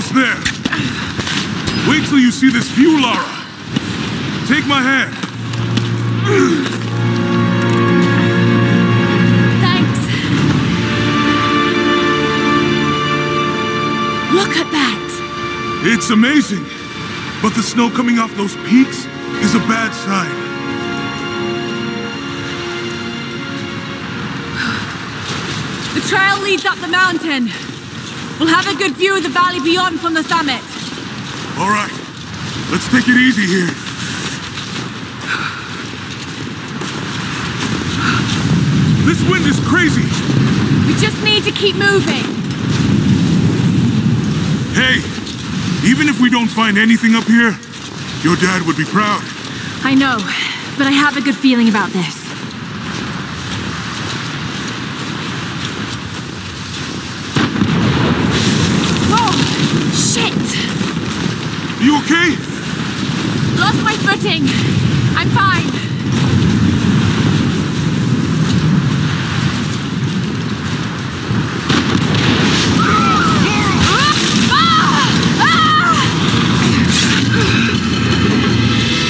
Almost there. Wait till you see this view, Lara. Take my hand. Thanks. Look at that. It's amazing. But the snow coming off those peaks is a bad sign. The trail leads up the mountain. We'll have a good view of the valley beyond from the summit. All right. Let's take it easy here. This wind is crazy. We just need to keep moving. Hey, even if we don't find anything up here, your dad would be proud. I know, but I have a good feeling about this. Whoa! Shit! You okay? Lost my footing. I'm fine.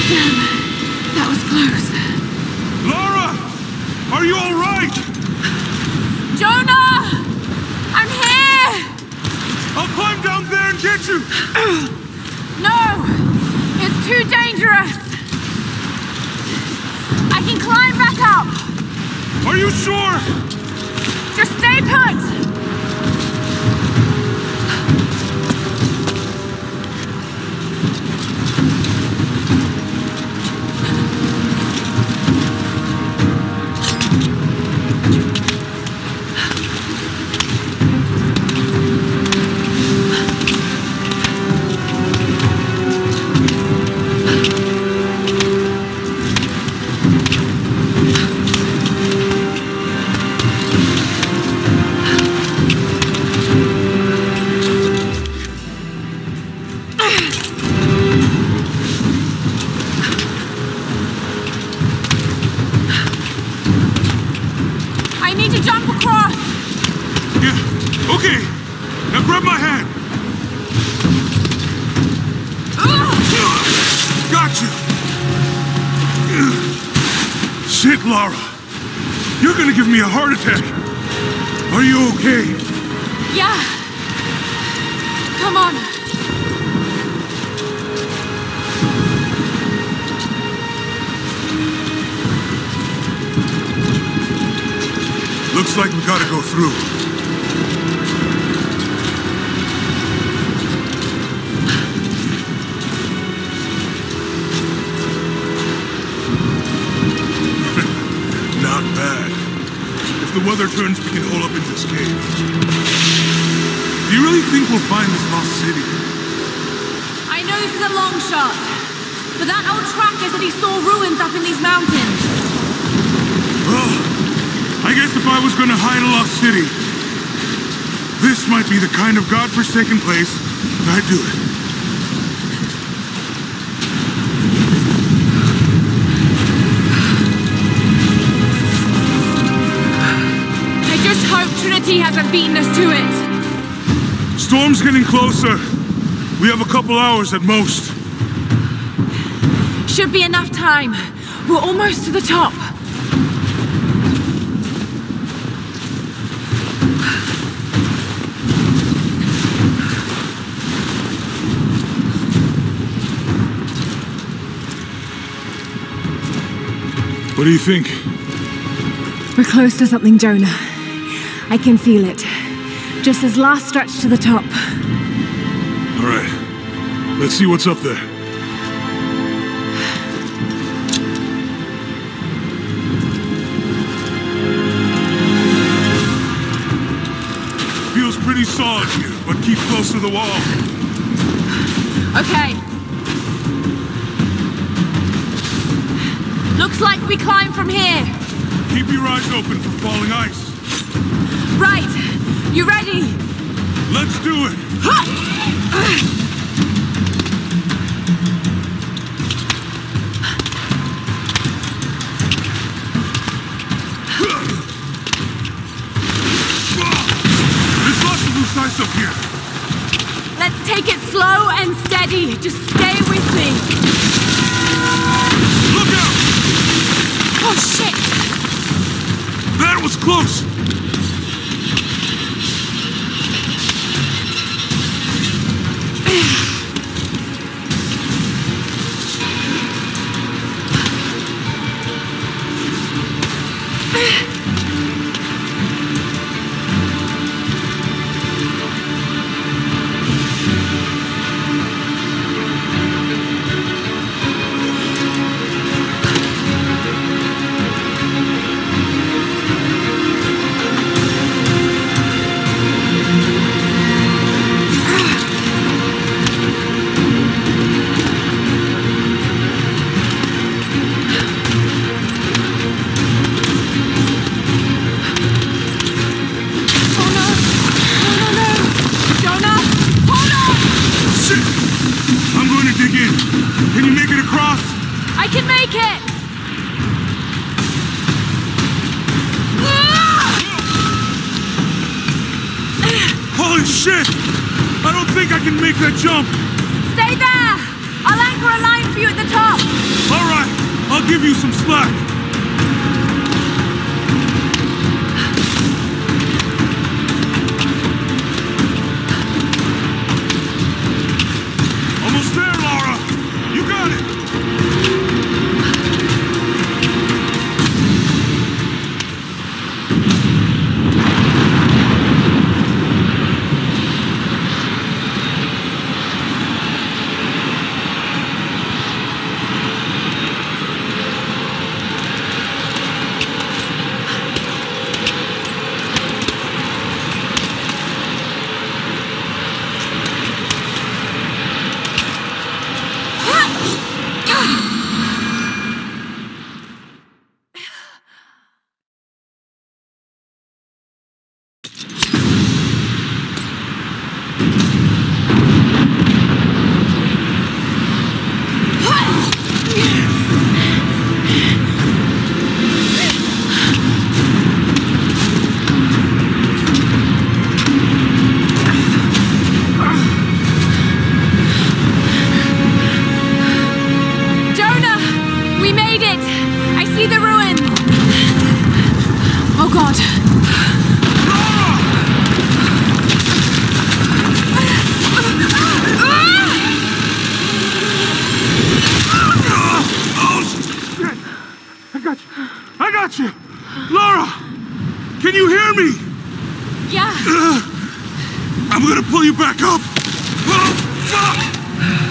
Damn, that was close. Lara! Are you all right? Jonah! I'm here! I'll climb down there and get you. No! It's too dangerous! I can climb back up! Are you sure? Just stay put! Okay. Now grab my hand. Got you. Shit, Lara. You're gonna give me a heart attack. Are you okay? Yeah! Come on! Looks like we gotta go through. Weather turns, we can hole up in this cave. Do you really think we'll find this lost city? I know this is a long shot, but that old tracker said he saw ruins up in these mountains. Well, I guess if I was gonna hide a lost city, this might be the kind of godforsaken place I'd do it. Hasn't beaten us to it. Storm's getting closer. We have a couple hours at most. Should be enough time. We're almost to the top. What do you think? We're close to something, Jonah. I can feel it. Just this last stretch to the top. All right. Let's see what's up there. Feels pretty solid here, but keep close to the wall. Okay. Looks like we climb from here. Keep your eyes open for falling ice. Right. You ready? Let's do it. There's lots of loose ice up here. Let's take it slow and steady. Just stay with me. Look out! Oh, shit! That was close. Shit! I don't think I can make that jump. Stay there! I'll anchor a line for you at the top. All right, I'll give you some slack. I'm gonna pull you back up! Oh, fuck!